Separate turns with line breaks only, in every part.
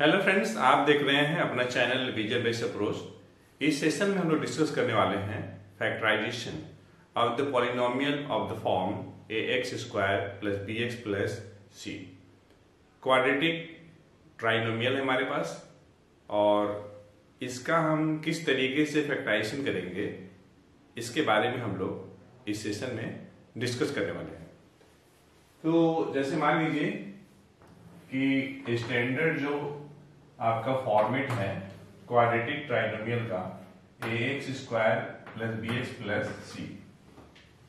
Hello friends आप देख रहे हैं अपना चैनल विजय बेस अप्रोच इस सेशन में हम लोग डिस्कस करने वाले हैं factorization of the polynomial of the form a x square plus b x plus c quadratic trinomial है हमारे पास, और इसका हम किस तरीके से फैक्टराइजेशन करेंगे, इसके बारे में हम लोग इस सेशन में डिस्कस करने वाले हैं। तो जैसे मान लीजिए कि स्टैंडर्ड जो आपका फॉर्मेट है क्वाड्रेटिक ट्राइनोमियल का a x square plus b x plus c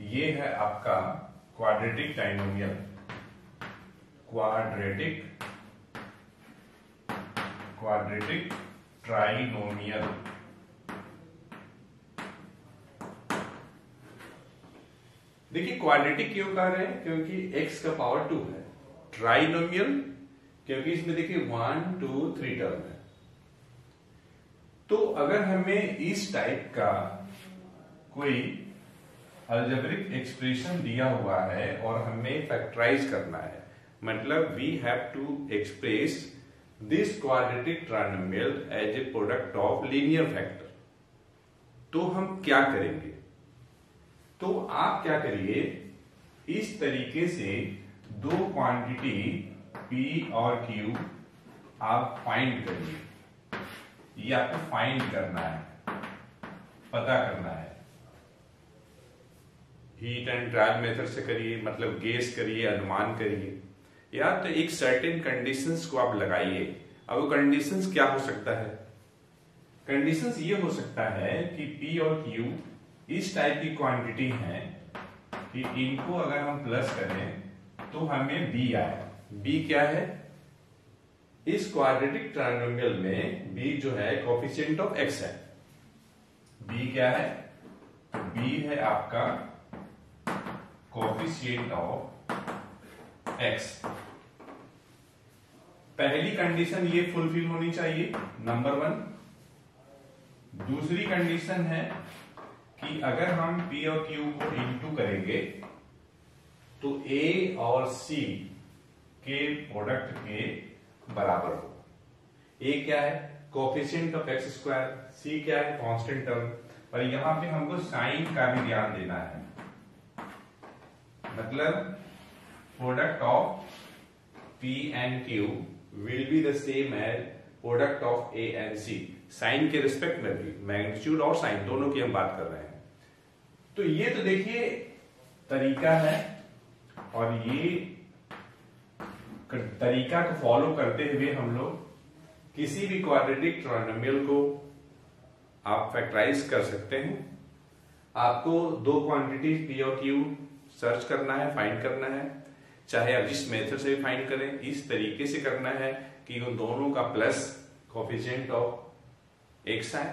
ये है आपका quadratic trinomial quadratic quadratic trinomial देखिए क्वाड्रेटिक क्यों कह रहे हैं? क्योंकि x का पावर टू है। ट्राइनोमियल क्योंकि इसमें देखिए वन टू थ्री टर्म है। तो अगर हमें इस टाइप का कोई अल्जेब्रिक एक्सप्रेशन दिया हुआ है और हमें फैक्टराइज करना है मतलब we have to express this quadratic trinomial as a product of linear factor तो हम क्या करेंगे? तो आप क्या करिए, इस तरीके से दो क्वांटिटी P और Q आप फाइंड करिए। ये आपको फाइंड करना है। पता करना है। हीट एंड ट्रायल मेथड से करिए मतलब गेस करिए, अनुमान करिए। या तो एक सर्टेन कंडीशंस को आप लगाइए। अब वो कंडीशंस क्या हो सकता है? कंडीशंस ये हो सकता है कि P और Q इस टाइप की क्वांटिटी है कि इनको अगर हम प्लस करें तो हमें बी आए। बी क्या है? इस क्वाड्रेटिक ट्राइनोमियल में बी जो है कॉफिशियंट ऑफ़ एक्स है। बी क्या है? बी है आपका कॉफिशियंट ऑफ़ एक्स पहली कंडीशन ये फुलफिल होनी चाहिए नंबर वन दूसरी कंडीशन है कि अगर हम पी और क्यू को इंटू करेंगे तो A और C के प्रोडक्ट के बराबर हो। ए क्या है? Coefficient of x square C क्या है? कांस्टेंट टर्म पर यहाँ पे हमको साइन का भी ध्यान देना है। मतलब product of P and Q will be the same as product of A and C sign के रिस्पेक्ट में भी मैग्नीट्यूड और साइन दोनों की हम बात कर रहे हैं। तो ये तो देखिए, तरीका है। और ये तरीका को फॉलो करते हुए हम लोग किसी भी क्वाड्रेटिक ट्राइनोमियल को आप फैक्टराइज कर सकते हैं। आपको दो क्वांटिटी पी और क्यू सर्च करना है फाइंड करना है। चाहे आप जिस मेथड से भी फाइंड करें, इस तरीके से करना है कि उन दोनों का प्लस कॉफिशियंट ऑफ़ एक्स है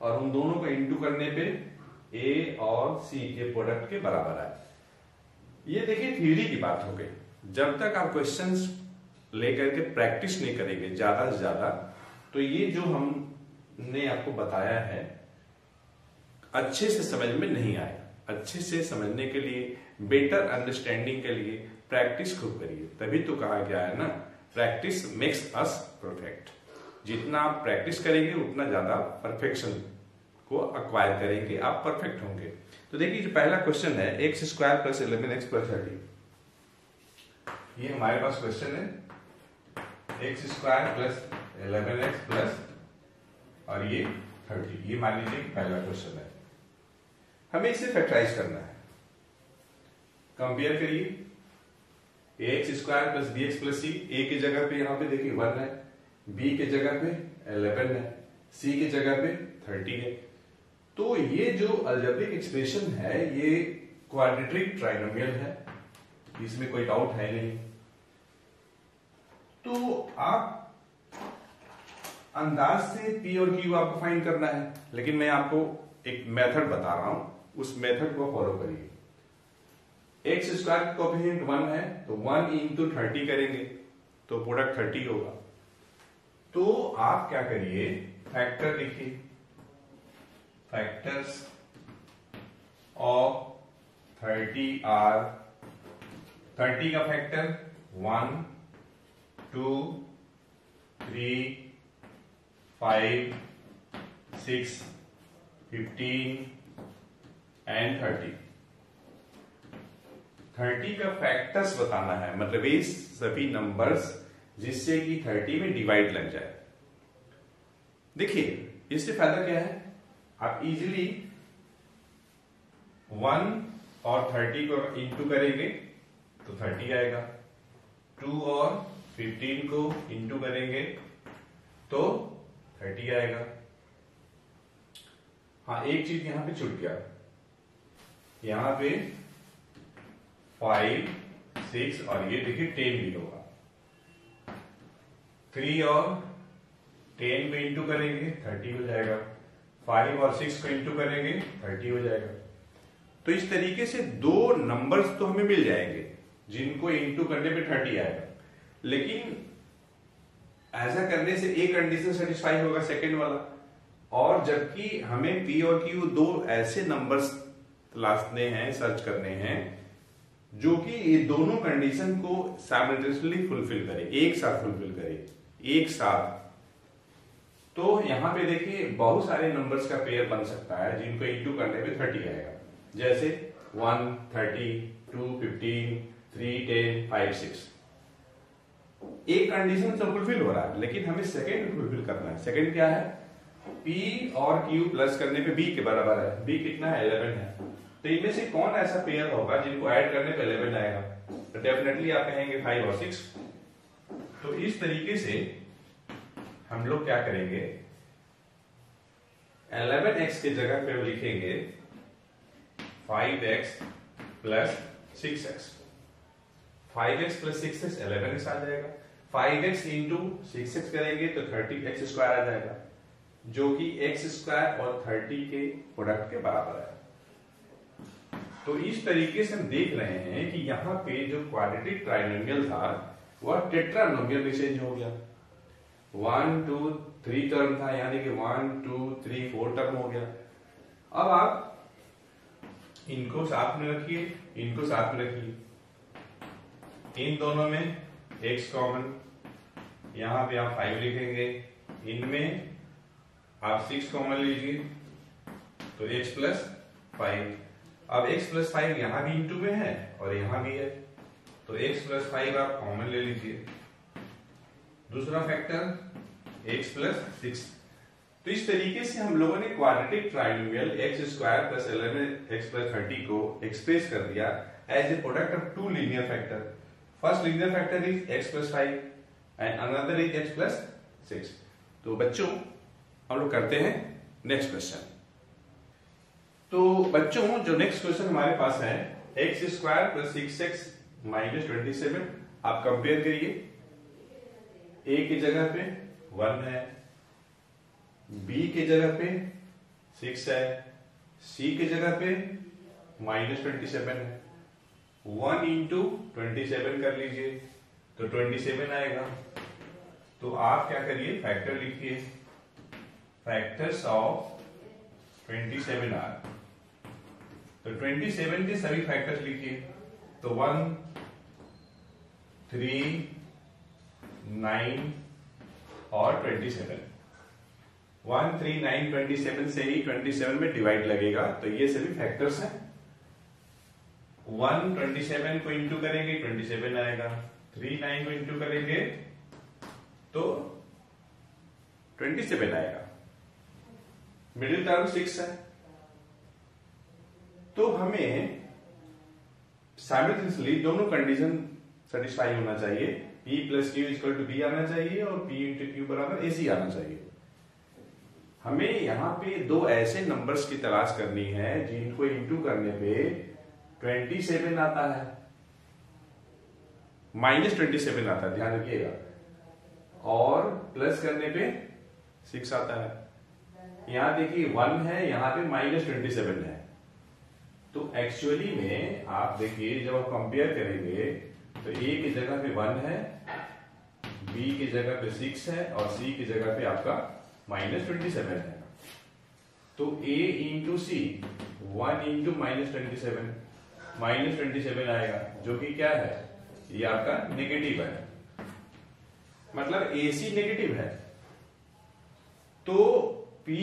और उन दोनों को इंटू करने पे ए और सी के प्रोडक्ट के बराबर आए। ये देखिए थ्योरी की बात हो गई। जब तक आप क्वेश्चन लेकर के प्रैक्टिस नहीं करेंगे, ज़्यादा से ज़्यादा तो ये जो हमने आपको बताया है, अच्छे से समझ में नहीं आया। अच्छे से समझने के लिए बेटर अंडरस्टैंडिंग के लिए प्रैक्टिस खूब करिए। तभी तो कहा गया है ना प्रैक्टिस मेक्स अस परफेक्ट जितना आप प्रैक्टिस करेंगे, उतना ज़्यादा परफेक्शन को अक्वायर करेंगे। आप परफेक्ट होंगे। तो देखिए, जो पहला क्वेश्चन है x square plus eleven x plus thirty ये हमारे पास क्वेश्चन है। X square plus eleven x plus और ये थर्टी ये मान लीजिए पहला क्वेश्चन है। हमें इसे फैक्टराइज करना है। कंपेयर करिए। X square plus B x plus C A की जगह पे यहाँ पे देखिए वन है। बी के जगह पे इलेवन है। सी की जगह पे थर्टी है। तो ये जो अल्जेब्रिक एक्सप्रेशन है, ये क्वाड्रेटिक ट्राइनोमियल है। इसमें कोई डाउट है नहीं। तो आप अंदाज से पी और क्यू आपको फाइंड करना है। लेकिन मैं आपको एक मेथड बता रहा हूँ। उस मेथड को फॉलो करिए। एक्स स्क्वायर का कॉफिशियंट वन है तो वन इंटू थर्टी करेंगे। तो प्रोडक्ट थर्टी होगा। तो आप क्या करिए? फैक्टर लिखिए। Factors of 30 are 30 का factor 1 2 three, five, six, fifteen, and thirty. Thirty का फैक्टर्स बताना है मतलब इस सभी नंबर्स जिससे कि थर्टी में डिवाइड लग जाए। देखिए, इससे फ़ायदा क्या है? आप इजीली वन और थर्टी को इंटू करेंगे तो थर्टी आएगा। टू और फिफ्टीन को इंटू करेंगे तो थर्टी आएगा। हाँ एक चीज़ यहाँ पे छूट गया। यहाँ पे फाइव सिक्स और ये देखिए टेन भी होगा। थ्री और टेन को इंटू करेंगे थर्टी हो जाएगा। फाइव और सिक्स को इंटू करेंगे थर्टी हो जाएगा। तो इस तरीके से दो नंबर्स तो हमें मिल जाएँगे, जिनको इंटू करने पे थर्टी आएगा। लेकिन, ऐसा करने से एक कंडीशन सेटिस्फाई होगा सेकेंड वाला। और जबकि हमें पी और क्यू दो ऐसे नंबर्स तलाशने हैं सर्च करने हैं, जो कि ये दोनों कंडीशन को साइमल्टेनियसली फुलफिल करे, एक साथ फुलफिल करे, एक साथ। तो यहाँ पे देखिए, बहुत सारे नंबर्स का पेयर बन सकता है, जिनको इंटू करने पे थर्टी आएगा। जैसे one thirty two fifteen three ten five six एक कंडीशन तो फुलफिल हो रहा है, लेकिन हमें सेकेंड फुलफिल करना है। सेकेंड क्या है? P और Q प्लस करने पे B के बराबर है। B कितना है? 11 है। तो इनमें से कौन ऐसा पेयर होगा जिनको ऐड करने पे 11 आएगा? तो डेफिनेटली आप कहेंगे फाइव और सिक्स तो इस तरीके से हम लोग क्या करेंगे? एलेवन एक्स की जगह पे लिखेंगे five x plus 6x 5x plus 6x 11x आ जाएगा। 5x इंटू सिक्स करेंगे तो 30x स्क्वायर आ जाएगा, जो कि एक्स स्क्वायर और 30 के प्रोडक्ट के बराबर है। तो इस तरीके से हम देख रहे हैं कि यहाँ पे जो क्वाड्रेटिक ट्राइनोमियल था, वह टेट्रानोमियल में चेंज हो गया। वन टू थ्री टर्म था, यानी कि one two three four term हो गया। अब आप इनको साथ में रखिए, इनको साथ में रखिए। इन दोनों में x कॉमन यहाँ पे आप फाइव लिखेंगे। इनमें आप सिक्स कॉमन लीजिए तो x प्लस फाइव अब x प्लस फाइव यहाँ भी इंटू में है और यहाँ भी है। तो x प्लस फाइव आप कॉमन ले लीजिए। दूसरा फैक्टर x प्लस सिक्स तो इस तरीके से हम लोगों ने quadratic trinomial x square plus eleven x plus thirty को एक्सप्रेस कर दिया as a product of two linear factor first linear factor is x plus five and another is x plus six तो बच्चों, हम लोग करते हैं नेक्स्ट क्वेश्चन तो बच्चों, जो नेक्स्ट क्वेश्चन हमारे पास है x square plus six x minus twenty seven आप कंपेयर करिए। ए की जगह पे वन है बी के जगह पे सिक्स है सी के जगह पे माइनस ट्वेंटी सेवन है। वन इंटू ट्वेंटी सेवन कर लीजिए। तो ट्वेंटी सेवन आएगा। तो आप क्या करिए फैक्टर लिखिए। Factors of twenty seven are तो ट्वेंटी सेवन के सभी फैक्टर्स लिखिए। तो वन थ्री नाइन और twenty seven one three nine twenty seven से ही ट्वेंटी सेवन में डिवाइड लगेगा। तो ये सभी फैक्टर्स हैं। वन ट्वेंटी सेवन को इंटू करेंगे, ट्वेंटी सेवन आएगा। थ्री नाइन को इंटू करेंगे तो ट्वेंटी सेवन आएगा। मिडिल टर्म सिक्स है। तो हमें साइमल्टेनियसली दोनों कंडीशन सेटिस्फाई होना चाहिए। P plus Q equal to B आना चाहिए और P इंटू क्यू बराबर ए सी आना चाहिए। हमें यहाँ पे दो ऐसे नंबर्स की तलाश करनी है जिनको इंटू करने पे 27 आता है। माइनस ट्वेंटी सेवन आता है, ध्यान रखिएगा। और प्लस करने पे सिक्स आता है। यहाँ देखिए, वन है, यहाँ पे माइनस ट्वेंटी सेवन है। तो एक्चुअली में आप देखिए, जब आप कंपेयर करेंगे तो ए की जगह पे वन है बी की जगह पे सिक्स है, और सी की जगह पे आपका माइनस ट्वेंटी सेवन है। तो A into C one into minus twenty seven. Minus twenty seven आएगा, जो कि क्या है? ये आपका नेगेटिव है। मतलब एसी नेगेटिव है। तो पी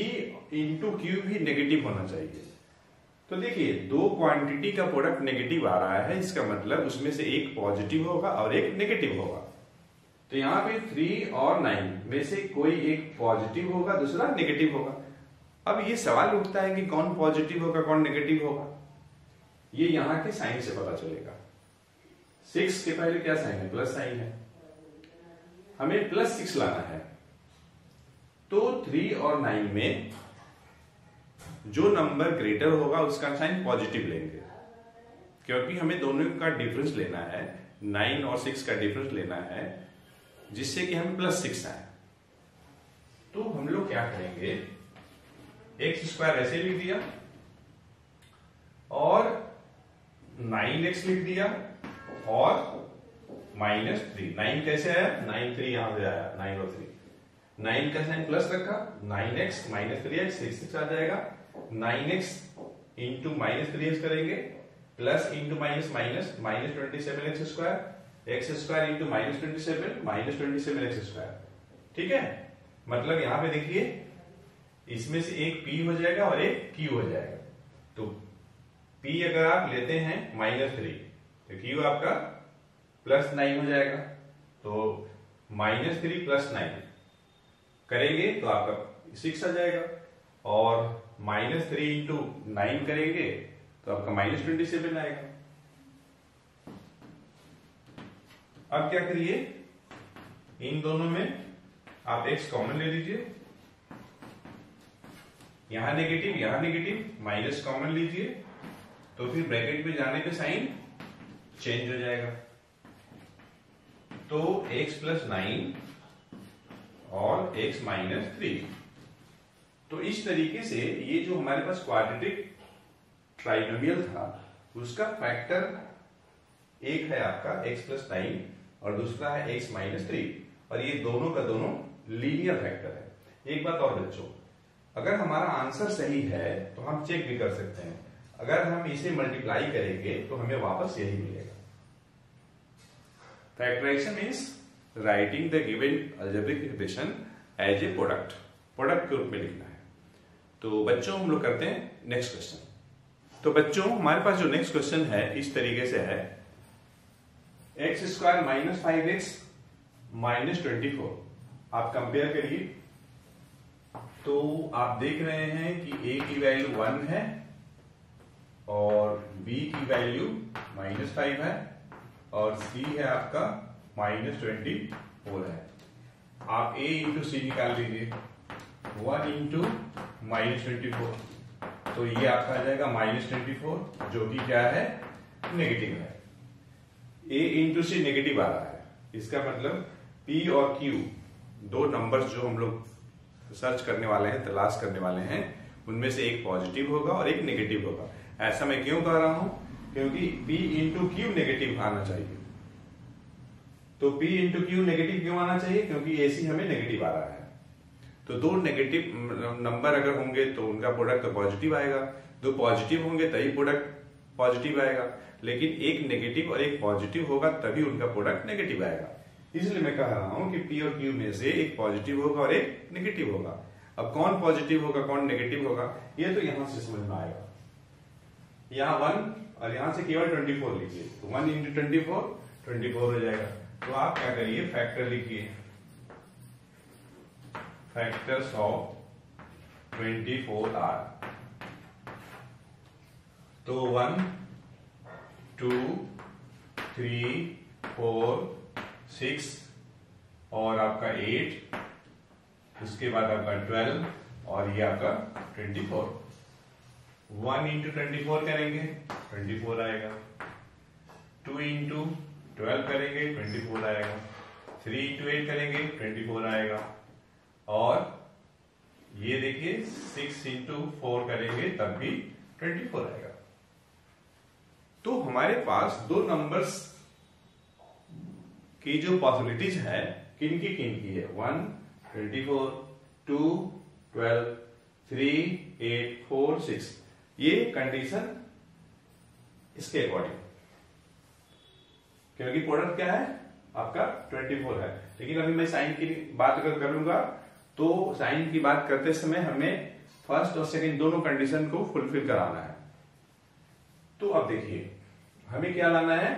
इंटू क्यू भी नेगेटिव होना चाहिए। तो देखिए, दो क्वांटिटी का प्रोडक्ट नेगेटिव आ रहा है, इसका मतलब उसमें से एक पॉजिटिव होगा और एक नेगेटिव होगा। तो यहाँ पे थ्री और नाइन में से कोई एक पॉजिटिव होगा, दूसरा नेगेटिव होगा। अब ये सवाल उठता है कि कौन पॉजिटिव होगा, कौन नेगेटिव होगा। ये यहाँ के साइन से पता चलेगा। सिक्स के पहले क्या साइन है? प्लस साइन है। हमें प्लस सिक्स लाना है। तो थ्री और नाइन में जो नंबर ग्रेटर होगा, उसका साइन पॉजिटिव लेंगे। क्योंकि हमें दोनों का डिफरेंस लेना है। नाइन और सिक्स का डिफरेंस लेना है, जिससे कि हमें प्लस सिक्स आए। तो हम लोग क्या करेंगे? एक्स स्क्वायर ऐसे लिख दिया। और नाइन एक्स लिख दिया और माइनस थ्री नाइन कैसे आया? नाइन थ्री यहाँ से आया नाइन और थ्री नाइन का साइन प्लस रखा nine x minus three x six six आ जाएगा। Nine x into minus three x करेंगे plus into minus minus minus twenty seven x square x square into minus twenty seven minus twenty seven x square ठीक है? मतलब यहाँ पे देखिए, इसमें से एक पी हो जाएगा और एक क्यू हो जाएगा। तो पी अगर आप लेते हैं माइनस थ्री तो क्यू आपका प्लस नाइन हो जाएगा। तो माइनस थ्री प्लस नाइन करेंगे तो आपका सिक्स आ जाएगा। और माइनस थ्री इंटू नाइन करेंगे तो आपका माइनस ट्वेंटी सेवन आएगा। अब क्या करिए? इन दोनों में आप एक्स कॉमन ले लीजिए। यहाँ नेगेटिव यहाँ नेगेटिव माइनस कॉमन लीजिए। तो फिर ब्रैकेट में जाने पे साइन चेंज हो जाएगा। तो x प्लस नाइन और x माइनस थ्री तो इस तरीके से ये जो हमारे पास क्वाड्रेटिक ट्राइनोमियल था, उसका फैक्टर एक है आपका x प्लस नाइन और दूसरा है x माइनस थ्री और ये दोनों का दोनों लीनियर फैक्टर है। एक बात और बच्चों, अगर हमारा आंसर सही है तो हम चेक भी कर सकते हैं। अगर हम इसे मल्टीप्लाई करेंगे तो हमें वापस यही मिलेगा। Factorisation means writing the given algebraic equation as a product product के रूप में लिखना है। तो बच्चों, हम लोग करते हैं नेक्स्ट क्वेश्चन तो बच्चों, हमारे पास जो नेक्स्ट क्वेश्चन है, इस तरीके से है। X square minus five x minus twenty four आप कंपेयर करिए। तो आप देख रहे हैं कि ए की वैल्यू वन है और बी की वैल्यू माइनस फाइव है और सी है आपका माइनस ट्वेंटी फोर है। आप ए इंटू सी निकाल लीजिए। One into minus twenty four तो ये आपका आ जाएगा माइनस ट्वेंटी फोर जो कि क्या है? नेगेटिव है। ए इंटू सी नेगेटिव आ रहा है। इसका मतलब पी और क्यू दो नंबर्स जो हम लोग सर्च करने वाले हैं, तलाश करने वाले हैं, उनमें से एक पॉजिटिव होगा और एक नेगेटिव होगा। ऐसा मैं क्यों कह रहा हूँ? क्योंकि P इंटू क्यू नेगेटिव आना चाहिए। तो P इंटू क्यू नेगेटिव क्यों आना चाहिए? क्योंकि AC हमें नेगेटिव आ रहा है। तो दो नेगेटिव नंबर अगर होंगे तो उनका प्रोडक्ट तो पॉजिटिव आएगा। दो पॉजिटिव होंगे तभी प्रोडक्ट पॉजिटिव आएगा। लेकिन एक नेगेटिव और एक पॉजिटिव होगा तभी उनका प्रोडक्ट नेगेटिव आएगा। इसलिए मैं कह रहा हूँ कि पी और क्यू में से एक पॉजिटिव होगा और एक नेगेटिव होगा। अब कौन पॉजिटिव होगा, कौन नेगेटिव होगा, ये तो यहाँ से समझ में आएगा। यहाँ वन और यहाँ से केवल ट्वेंटी फोर लिखिए। तो one into twenty four twenty four हो जाएगा। तो आप क्या करिए? फैक्टर लिखिए। Factors of 24 are तो one two three four six और आपका एट उसके बाद आपका ट्वेल्व और ये आपका twenty four one into twenty four करेंगे ट्वेंटी फोर आएगा। टू इंटू ट्वेल्व करेंगे ट्वेंटी फोर आएगा। थ्री इंटू एट करेंगे ट्वेंटी फोर आएगा। और ये देखिए सिक्स इंटू फोर करेंगे, तब भी ट्वेंटी फोर आएगा। तो हमारे पास दो नंबर्स की जो पॉसिबिलिटीज है, किन की किन की है? One twenty four two twelve three eight four six ये कंडीशन इसके अकॉर्डिंग क्योंकि प्रोडक्ट क्या है? आपका 24 है। लेकिन अभी मैं साइन की बात अगर करूँगा तो साइन की बात करते समय हमें फ़र्स्ट और सेकंड दोनों कंडीशन को फुलफिल कराना है। तो अब देखिए, हमें क्या लाना है?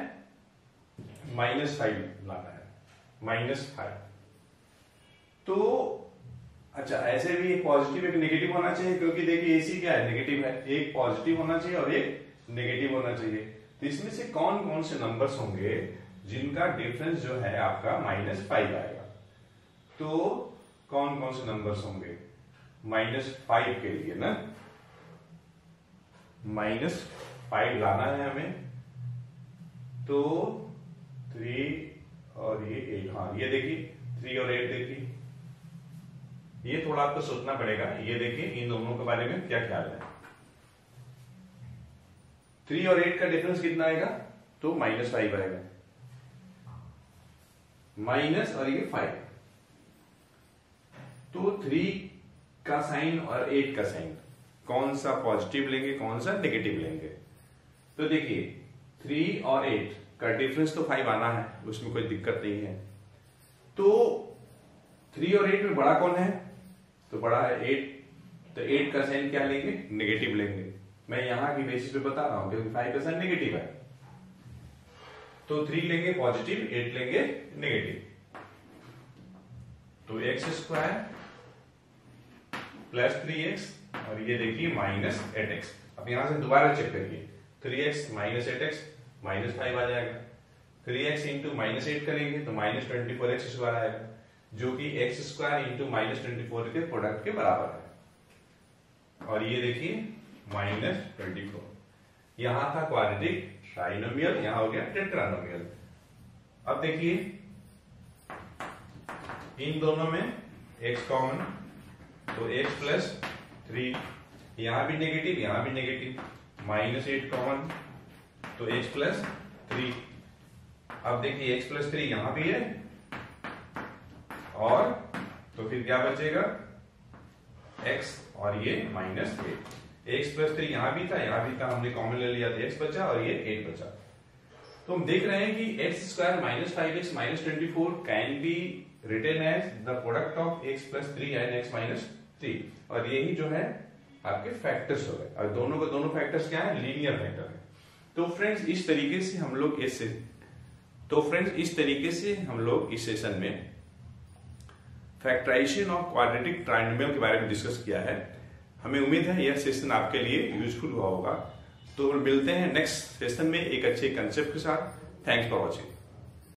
माइनस फाइव लाना है। माइनस फाइव तो अच्छा ऐसे भी एक पॉजिटिव एक नेगेटिव होना चाहिए, क्योंकि देखिए एसी क्या है? नेगेटिव है। एक पॉजिटिव होना चाहिए और एक नेगेटिव होना चाहिए। तो इसमें से कौन कौन से नंबर्स होंगे जिनका डिफरेंस जो है आपका माइनस फाइव आएगा? तो कौन कौन से नंबर्स होंगे? माइनस फाइव के लिए ना? माइनस फाइव लाना है हमें। तो थ्री और ये एट हाँ ये देखिए थ्री और एट देखिए। ये थोड़ा आपको सोचना पड़ेगा, ये देखिए, इन दोनों के बारे में क्या ख्याल है। थ्री और एट का डिफरेंस कितना आएगा? तो माइनस फाइव आएगा। माइनस और ये फाइव तो थ्री का साइन और एट का साइन कौन सा पॉजिटिव लेंगे, कौन सा नेगेटिव लेंगे? तो देखिए थ्री और एट का डिफरेंस तो फाइव आना है, उसमें कोई दिक्कत नहीं है। तो थ्री और एट में बड़ा कौन है? तो बड़ा है एट तो एट का साइन क्या लेंगे? नेगेटिव लेंगे। मैं यहाँ की बेसिस पे बता रहा हूँ क्योंकि फाइव का साइन नेगेटिव है। तो थ्री लेंगे पॉजिटिव एट लेंगे नेगेटिव तो x square plus three x और ये देखिए माइनस एट एक्स अब यहाँ से दोबारा चेक करिए। Three x minus eight x minus five आ जाएगा। Three x into minus eight करेंगे तो minus twenty four x square आएगा। जो कि x square into minus twenty four के प्रोडक्ट के बराबर है। और ये देखिए माइनस ट्वेंटी फोर यहाँ था क्वाड्रेटिक ट्राइनोमियल यहाँ हो गया टेट्रानोमियल अब देखिए, इन दोनों में एक्स कॉमन तो एक्स प्लस थ्री यहाँ भी नेगेटिव यहाँ भी नेगेटिव माइनस एट कॉमन तो एक्स प्लस थ्री अब देखिए एक्स प्लस थ्री यहाँ भी है और तो फिर क्या बचेगा? X और ये minus eight x plus three यहाँ भी था, यहाँ भी था, हमने कॉमन ले लिया था x बचा और ये एट बचा। तो हम देख रहे हैं कि x square minus five x minus twenty four can be written as the product of x plus three and x minus three और यही जो है, आपके फैक्टर्स हो गए। और दोनों के दोनों फैक्टर्स क्या है? लीनियर फैक्टर है। तो फ्रेंड्स इस तरीके से हम लोग इस तो फ्रेंड्स इस तरीके से हम लोग इस सेशन में फैक्टराइजेशन ऑफ़ क्वाड्रेटिक ट्राइनोमियल के बारे में डिस्कस किया है। हमें उम्मीद है यह सेशन आपके लिए यूजफुल हुआ होगा। तो मिलते हैं नेक्स्ट सेशन में एक अच्छे कंसेप्ट के साथ। Thanks for watching